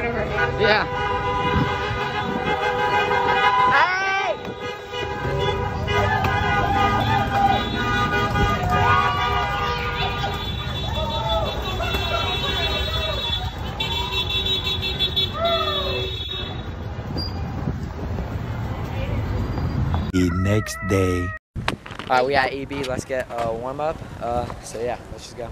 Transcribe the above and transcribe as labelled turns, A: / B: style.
A: right over.
B: Yeah.
C: The next day.
B: All right, we at EB. Let's get a warm up. Uh, so yeah, let's just go.